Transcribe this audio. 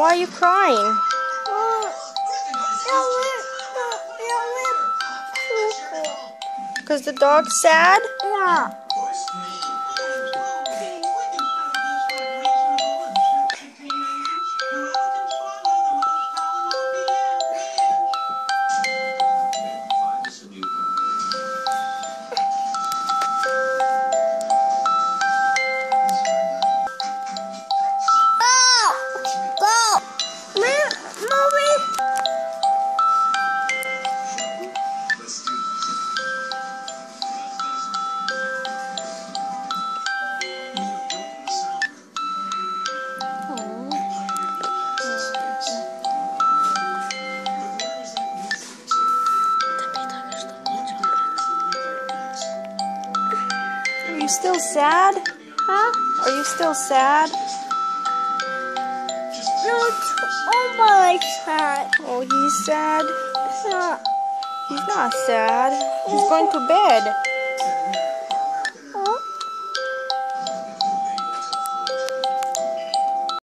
Why are you crying? Because the dog's sad? Yeah. Still sad? Huh? Are you still sad? Oh my sad. Oh, he's sad. He's not sad. He's going to bed.